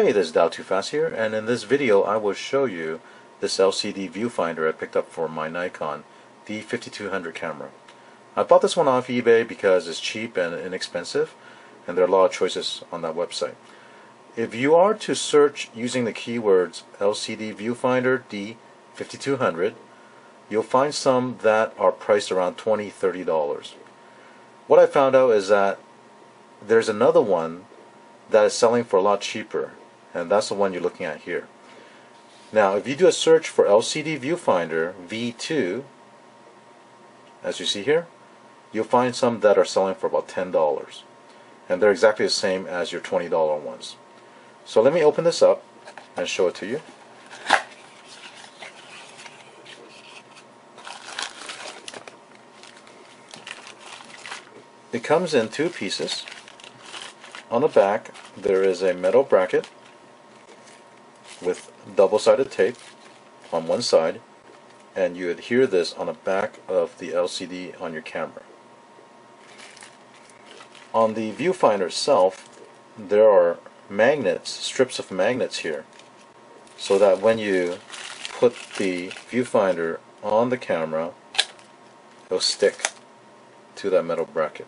Hey, this is Dial2Fast here, and in this video I will show you this LCD viewfinder I picked up for my Nikon D5200 camera. I bought this one off eBay because it's cheap and inexpensive, and there are a lot of choices on that website. If you are to search using the keywords LCD viewfinder D5200, you'll find some that are priced around $20, $30. What I found out is that there's another one that is selling for a lot cheaper and that's the one you're looking at here. Now if you do a search for LCD viewfinder V2 as you see here you'll find some that are selling for about $10 and they're exactly the same as your $20 ones. So let me open this up and show it to you. It comes in two pieces. On the back there is a metal bracket with double-sided tape on one side and you adhere this on the back of the LCD on your camera. On the viewfinder itself there are magnets, strips of magnets here so that when you put the viewfinder on the camera it'll stick to that metal bracket.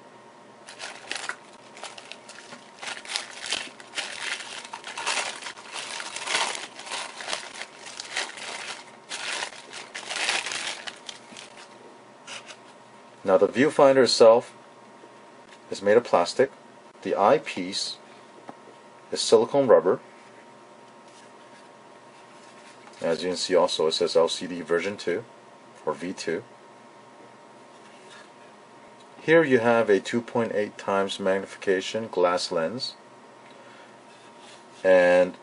Now the viewfinder itself is made of plastic. The eyepiece is silicone rubber. As you can see also it says LCD version 2 or V2. Here you have a 2.8 times magnification glass lens and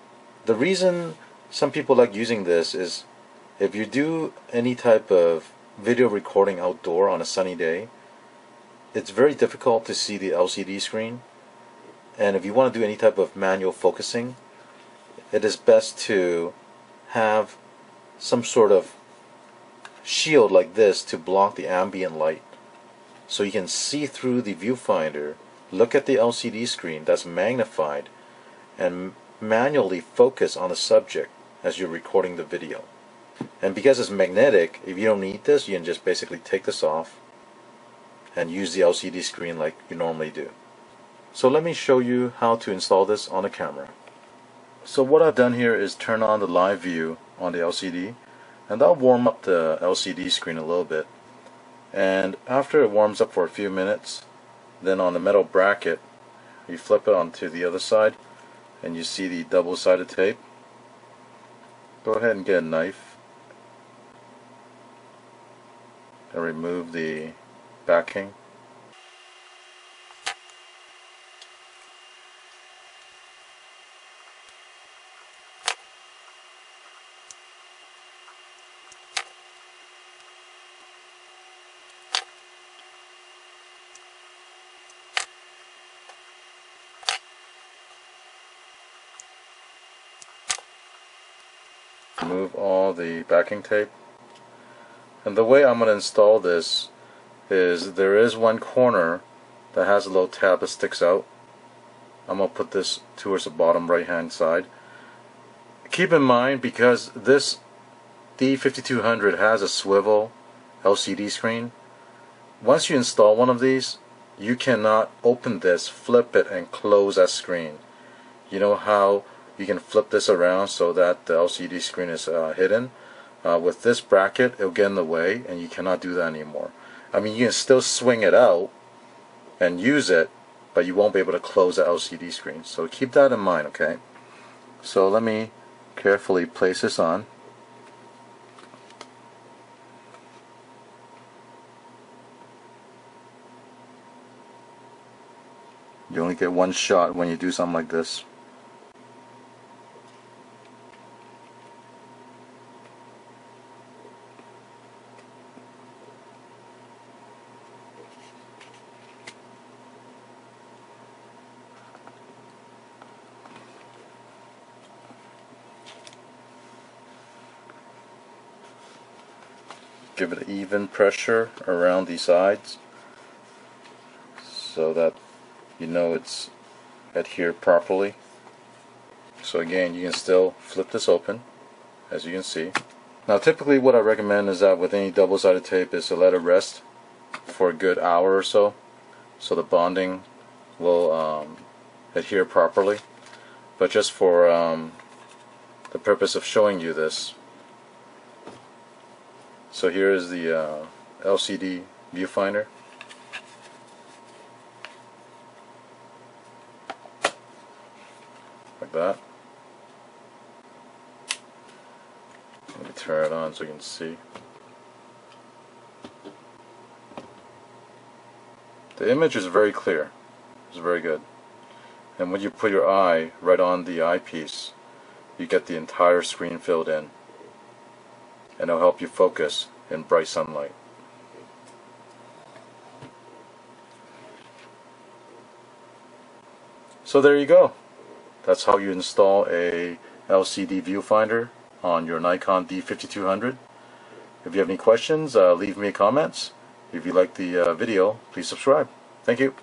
the reason some people like using this is if you do any type of video recording outdoor on a sunny day, it's very difficult to see the LCD screen. And if you want to do any type of manual focusing, it is best to have some sort of shield like this to block the ambient light. So you can see through the viewfinder, look at the LCD screen that's magnified, and manually focus on the subject as you're recording the video. And because it's magnetic, if you don't need this, you can just basically take this off and use the LCD screen like you normally do. So let me show you how to install this on a camera. So what I've done here is turn on the live view on the LCD and that'll warm up the LCD screen a little bit. And after it warms up for a few minutes, then on the metal bracket, you flip it onto the other side and you see the double-sided tape. Go ahead and get a knife and remove the backing. Remove all the backing tape. And the way I'm going to install this is there is one corner that has a little tab that sticks out. I'm going to put this towards the bottom right hand side. Keep in mind because this D5200 has a swivel LCD screen, once you install one of these, you cannot open this, flip it, and close that screen. You know how you can flip this around so that the LCD screen is uh, hidden? Uh, with this bracket, it'll get in the way, and you cannot do that anymore. I mean, you can still swing it out and use it, but you won't be able to close the LCD screen. So keep that in mind, okay? So let me carefully place this on. You only get one shot when you do something like this. Give it even pressure around the sides so that you know it's adhered properly. So again, you can still flip this open, as you can see. Now typically what I recommend is that with any double-sided tape is to let it rest for a good hour or so, so the bonding will um, adhere properly. But just for um, the purpose of showing you this, so here is the uh, LCD viewfinder. Like that. Let me turn it on so you can see. The image is very clear. It's very good. And when you put your eye right on the eyepiece, you get the entire screen filled in. And it'll help you focus in bright sunlight. So there you go. That's how you install a LCD viewfinder on your Nikon D5200. If you have any questions, uh, leave me comments. If you like the uh, video, please subscribe. Thank you.